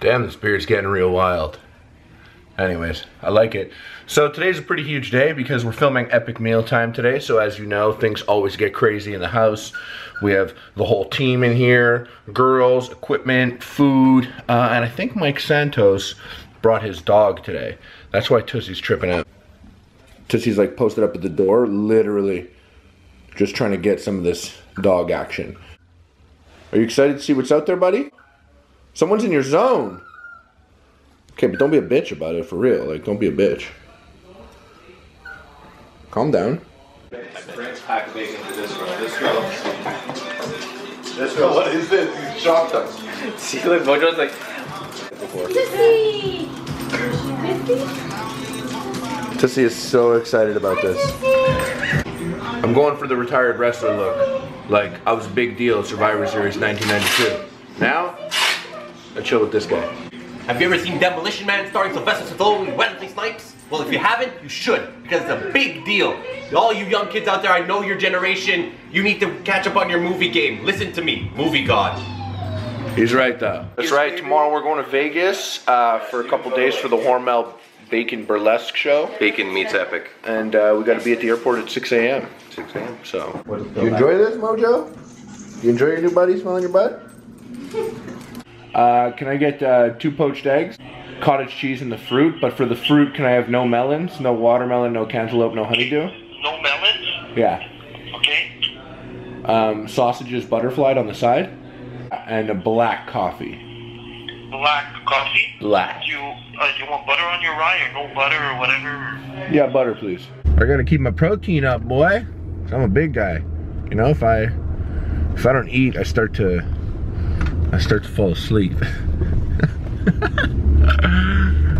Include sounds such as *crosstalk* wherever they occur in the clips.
Damn, this beer's getting real wild. Anyways, I like it. So today's a pretty huge day because we're filming Epic Meal Time today. So as you know, things always get crazy in the house. We have the whole team in here, girls, equipment, food, uh, and I think Mike Santos brought his dog today. That's why Tussie's tripping out. Tussie's like posted up at the door, literally just trying to get some of this dog action. Are you excited to see what's out there, buddy? Someone's in your zone. Okay, but don't be a bitch about it for real. Like, don't be a bitch. Calm down. Frank's pack bacon for this girl. This girl. This girl, what is this? You shocked us. See, look, Mojo's like, Sissy! Tussie is so excited about this. I'm going for the retired wrestler look. Like, I was a big deal at Survivor Series 1992. Now, I chill with this guy. Have you ever seen Demolition Man starring Sylvester Stallone and Wesley Snipes? Well, if you haven't, you should, because it's a big deal. All you young kids out there, I know your generation, you need to catch up on your movie game. Listen to me, movie god. He's right though. That's right. Tomorrow we're going to Vegas uh, for a couple days for the Hormel Bacon Burlesque show, bacon meets epic. and uh, we got to be at the airport at 6 a.m. 6 a.m. So, you enjoy this, Mojo? You enjoy your new buddy smelling your butt? Uh, can I get uh, two poached eggs, cottage cheese, and the fruit? But for the fruit, can I have no melons, no watermelon, no cantaloupe, no honeydew? No melons? Yeah. Okay. Um, sausages butterflied on the side, and a black coffee. Black coffee? Black. You uh, you want butter on your rye or no butter or whatever? Yeah, butter, please. I gotta keep my protein up, boy. I'm a big guy. You know, if I if I don't eat, I start to I start to fall asleep. *laughs*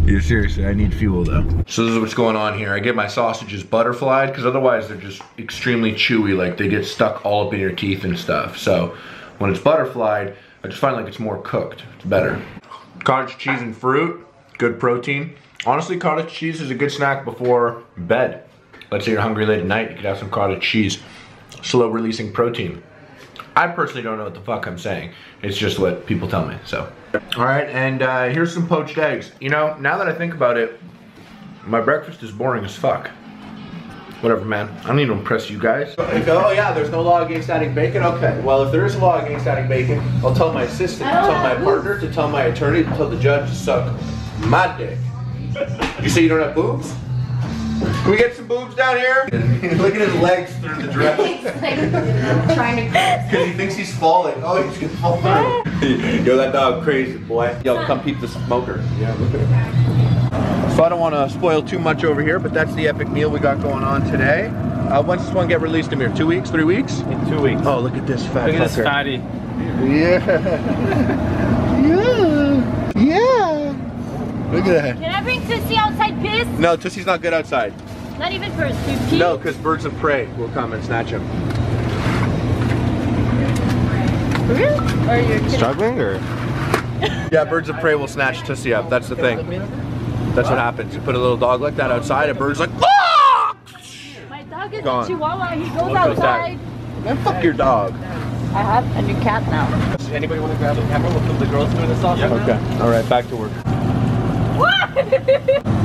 yeah, seriously, I need fuel though. So this is what's going on here. I get my sausages butterflied because otherwise they're just extremely chewy. Like they get stuck all up in your teeth and stuff. So when it's butterflied, I just find like it's more cooked. It's better. Cottage cheese and fruit, good protein. Honestly, cottage cheese is a good snack before bed. Let's say you're hungry late at night, you could have some cottage cheese. Slow releasing protein. I personally don't know what the fuck I'm saying. It's just what people tell me, so. All right, and uh, here's some poached eggs. You know, now that I think about it, my breakfast is boring as fuck. Whatever, man. I don't need to impress you guys. Oh yeah, there's no law against adding bacon? Okay, well if there is a law against adding bacon, I'll tell my assistant, to tell my partner, to tell my attorney, to tell the judge to suck my dick. You say you don't have boobs? Can we get some boobs down here? *laughs* Look at his legs through the dress. *laughs* trying to *laughs* Because he thinks he's falling. Oh, he's gonna fall through. Yo, that dog crazy, boy. Yo, come peep the smoker. Yeah, look at him. So I don't want to spoil too much over here, but that's the epic meal we got going on today. Uh, when's this one get released, Amir? Two weeks? Three weeks? In two weeks. Oh, look at this fat Look at this fatty. Yeah. Yeah. Yeah. Look at that. Can I bring Sissy outside piss? No, Tussie's not good outside. Not even for to pee? No, because birds of prey will come and snatch him. Really? Or you're kidding? Struggling or? *laughs* Yeah, birds of prey will snatch Tussie up. That's the thing. That's what happens. You put a little dog like that outside, a bird's like, ah! My dog is Gone. a chihuahua. He goes Look outside. Man, fuck your dog. I have a new cat now. Does Anybody want to grab the camera? We'll film the girls doing this off. Okay. All right, back to work. *laughs*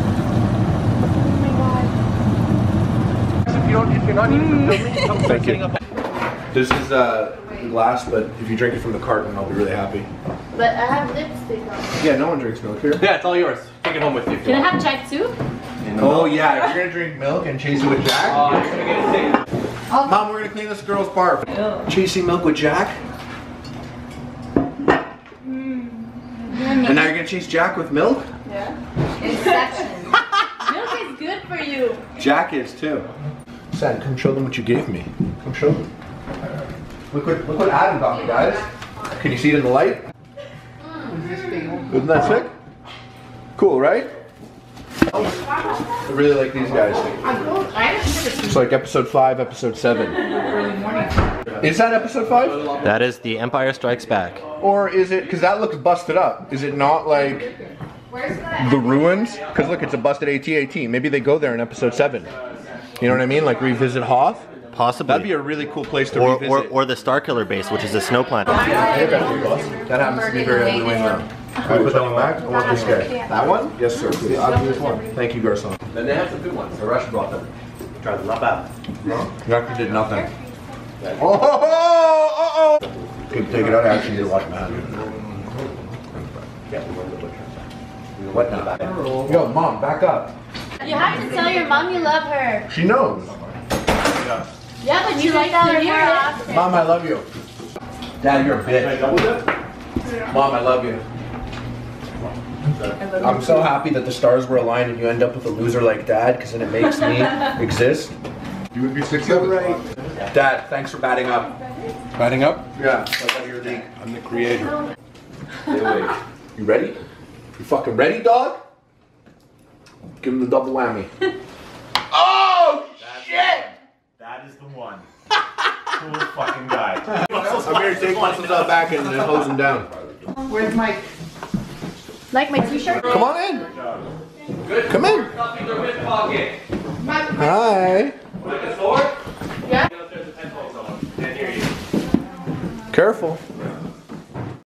If you don't, if you're not even filming, come Thank you. up. This is uh, glass, but if you drink it from the carton, I'll be really happy. But I have lipstick on. Yeah, no one drinks milk here. Yeah, it's all yours. Take it home with you. Can I have Jack too? Oh yeah, if you're gonna drink milk and chase it with Jack. Oh, I'm gonna get it saved. Mom, we're gonna clean this girl's bar. Chasing milk with Jack. And now you're gonna chase Jack with milk? Yeah. Inception. *laughs* Milk is good for you. Jack is too. Sen, come show them what you gave me. Come show them. Look what look what Adam got me, guys. Can you see it in the light? Isn't that sick? Cool, right? I really like these guys. It's like episode five, episode seven. Is that episode five? That is The Empire Strikes Back. Or is it, because that looks busted up. Is it not like the ruins? Because look, it's a busted AT-AT. Maybe they go there in episode 7. You know what I mean? Like revisit Hoth? Possibly. That'd be a really cool place to or, revisit. or, or the Starkiller base, which is a snow planet. That happens to be very New England. I put that one back. I want this guy. That one? Yes, sir. The obvious one. Thank you, Garcon. Then they have some good ones. The Rush brought them. Try them, not bad. You actually did nothing. Oh, oh, oh, oh. Take take it out. I actually need to wash my hands. What now? Yo, mom, back up. You have to tell your mom you love her. She knows. Yeah, but you like to hear it. Mom, I love you. Dad, you're a bitch. Mom, I love you. I'm so happy that the stars were aligned and you end up with a loser like dad because then it makes me *laughs* exist. You would be six seven. Right. Dad, thanks for batting up. Batting up? Yeah, so out of your. I'm the creator. You ready? You fucking ready, dog? Give him the double whammy. *laughs* oh shit! That is the one. *laughs* cool fucking guy. *laughs* I'm here to take muscles out back and then hose him down. Where's Mike? Like my t-shirt? Come on in. Good. Come in. Stuff in the rib pocket. Hi. Like a sword? Yeah. Get upstairs and pencil someone. Can't hear you. Careful.